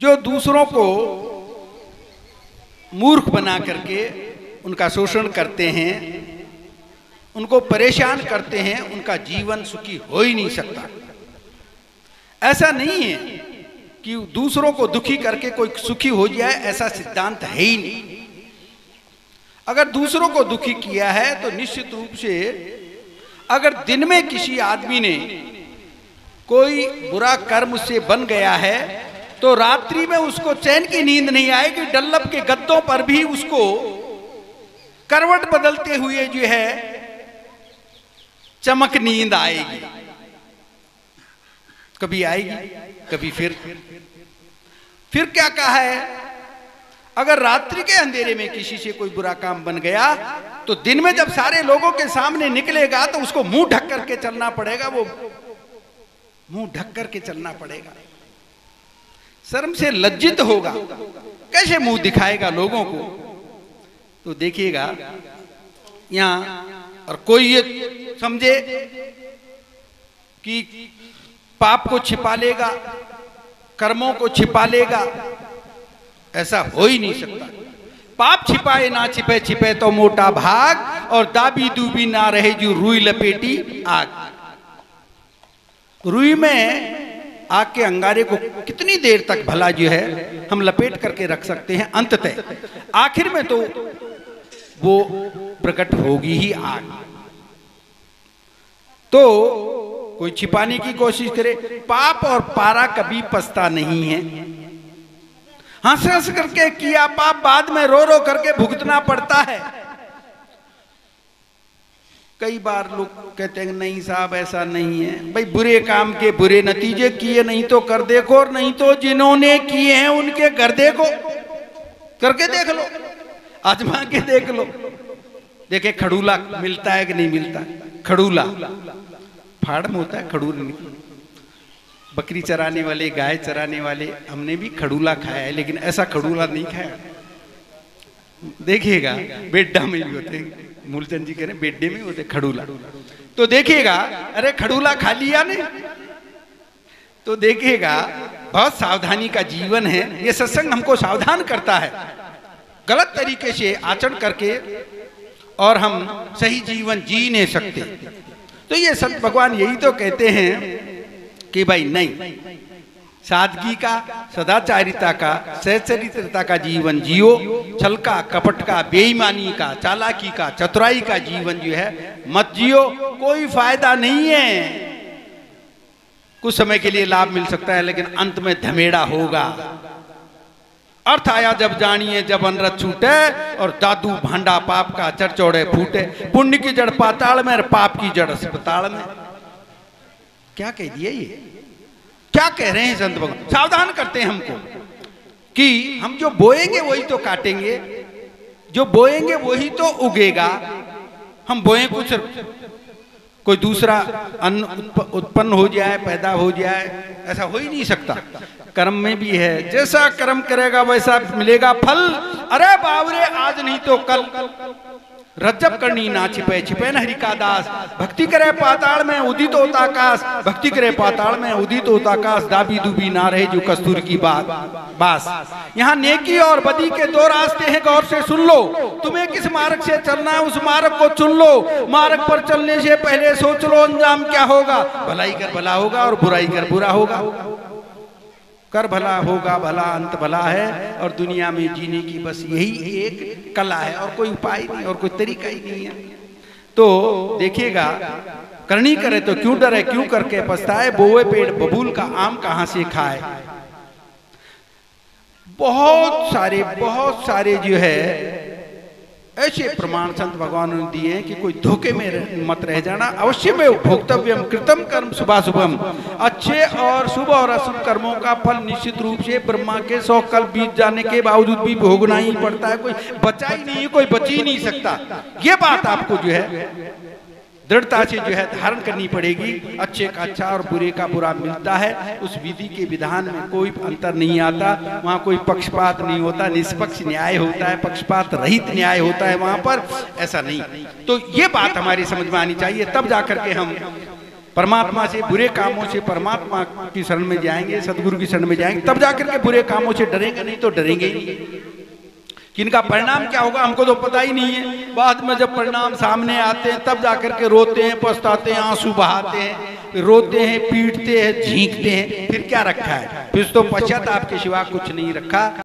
जो दूसरों को मूर्ख बना करके उनका शोषण करते हैं, उनको परेशान करते हैं, उनका जीवन सुखी हो ही नहीं सकता। ऐसा नहीं है कि दूसरों को दुखी करके कोई सुखी हो जाए, ऐसा सिद्धांत है ही नहीं। अगर दूसरों को दुखी किया है तो निश्चित रूप से अगर दिन में किसी आदमी ने कोई बुरा कर्म से बन गया है तो रात्रि में उसको चैन की नींद नहीं आएगी डल्लभ के गद्दों पर भी उसको करवट बदलते हुए जो है, चमक नींद आएगी। कभी आएगी, कभी फिर। फिर क्या कहा है? अगर रात्रि के अंधेरे में किसी से कोई बुरा काम बन गया तो दिन में जब सारे लोगों के सामने निकलेगा तो उसको मुँह ढक करके चलना पड़ेगा, वो मुँह ढक करके चलना पड़ेगा। शर्म से लज्जित होगा। कैसे मुँह दिखाएगा लोगों को? तो देखिएगा, यहाँ, और कोई ये समझे कि पाप को छिपा लेगा, कर्मों को छिपा लेगा, ऐसा हो ही नहीं सकता। पाप छिपाए ना छिपे छिपे तो मोटा भाग, और दाबी दूबी ना रहे जो रुई लपेटी आग। रुई में आग के अंगारे को कितनी देर तक भला जो है, हम लपेट करके रख सकते हैं अंततः। आखिर में तो वो प्रकट होगी ही आग। तो कोई छिपाने की कोशिश करे, पाप और पारा कभी पछता नहीं है। हंस हंस करके किया पाप, बाद में रो रो करके भुगतना पड़ता है। कई बार लोग कहते हैं, नहीं साहब, ऐसा नहीं है। भाई, बुरे काम के बुरे नतीजे किए नहीं तो कर देखो, और नहीं तो जिन्होंने किए हैं, उनके कर देखो। करके देख लो, आजमा के देख लो। देखे, खड़ूला मिलता है कि नहीं मिलता? खड़ूला। फाड़ होता है खड़ूल बकरी चराने वाले, गाय चराने वाले, हमने भी खड़ूला खाया है, लेकिन ऐसा खड़ूला नहीं खाया। देखिएगा, बेड्डा में भी होते मूलचंद जी कह रहे बेड्डे में होते, खड़ूला। तो देखिएगा, अरे खड़ूला खा लिया ने तो देखिएगा, बहुत सावधानी का जीवन है, ये सत्संग हमको सावधान करता है। गलत तरीके से आचरण करके और हम सही जीवन जी नहीं सकते। तो ये संत भगवान यही तो कहते हैं कि भाई नहीं सादगी का, सदाचारिता का, सहचरित्रता का जीवन जियो, छल का, कपट का, बेईमानी का, चालाकी का, चतुराई का जीवन जो है, मत जियो, कोई फ़ायदा नहीं है। कुछ समय के लिए लाभ मिल सकता है, लेकिन अंत में धमेड़ा होगा। अर्थ आया जब जानिए, जब अनरत छूटे, और दादू भांडा पाप का, चरचौड़े फूटे। पुण्य की जड़ पाताल में, और पाप की जड़ अस्पताल में। क्या कह दिया ये? क्या कह रहे हैं संत भगवान? सावधान करते हैं हमको कि हम जो बोएँगे वही तो काटेंगे, जो बोएँगे वही तो उगेगा। हम बोए कुछ कोई दूसरा अन्न उत्पन्न हो जाए, पैदा हो जाए, ऐसा हो ही नहीं सकता। कर्म में भी है, जैसा कर्म करेगा वैसा मिलेगा फल। अरे बावरे, आज नहीं तो कल। रज्जब करनी ना छिपे छिपे न हरि का दास। भक्ति करे पाताल में उदित होता काश भक्ति करे पाताल में उदित होता काश दाबी दुबी ना रहे जो कस्तूर की बात। बास। यहाँ नेकी और बदी के दो रास्ते हैं, गौर से सुन लो। तुम्हें किस मार्ग से चलना है, उस मार्ग को चुन लो। मार्ग पर चलने से पहले सोच लो, अंजाम क्या होगा? भलाई कर भला होगा और बुराई कर बुरा होगा। कर भला होगा, भला अंत भला है, और दुनिया में जीने की बस यही एक कला है, और कोई उपाय नहीं, और कोई तरीका ही नहीं है। तो देखिएगा करनी करे तो क्यों डरे, क्यों करके पछताए? बोए पेड़ बबूल का आम कहाँ से खाए? बहुत सारे बहुत सारे जो है ऐसे प्रमाण संत भगवान ने दिए हैं कि कोई धोखे में रह, मत रह जाना। अवश्य में भोक्तव्यम कृतम कर्म सुबह शुभम अच्छे और शुभ और अशुभ कर्मों का फल निश्चित रूप से ब्रह्मा के सौ कल बीत जाने के बावजूद भी भोगना ही पड़ता है। कोई बचा ही नहीं कोई बच ही नहीं सकता। ये बात आपको जो है दृढ़ता से जो है धारण करनी पड़ेगी। अच्छे का अच्छा और बुरे का बुरा मिलता है। उस विधि के विधान में कोई अंतर नहीं आता। वहाँ कोई पक्षपात नहीं होता, निष्पक्ष न्याय होता है, पक्षपात रहित न्याय होता है वहाँ पर। ऐसा नहीं। तो ये बात हमारी समझ में आनी चाहिए। तब जाकर के हम परमात्मा से, बुरे कामों से, परमात्मा की शरण में जाएँगे, सदगुरु की शरण में जाएँगे। तब जाकर के बुरे कामों से डरेंगे, नहीं तो डरेंगे ही नहीं। कि इनका परिणाम क्या होगा, हमको तो पता ही नहीं है। बाद में जब परिणाम सामने आते हैं, तब जाकर के रोते हैं, पछताते हैं, आँसू बहाते हैं रोते हैं, पीटते हैं, झींकते हैं, फिर क्या रखा है? फिर तो पश्चात आपके सिवा कुछ नहीं रखा।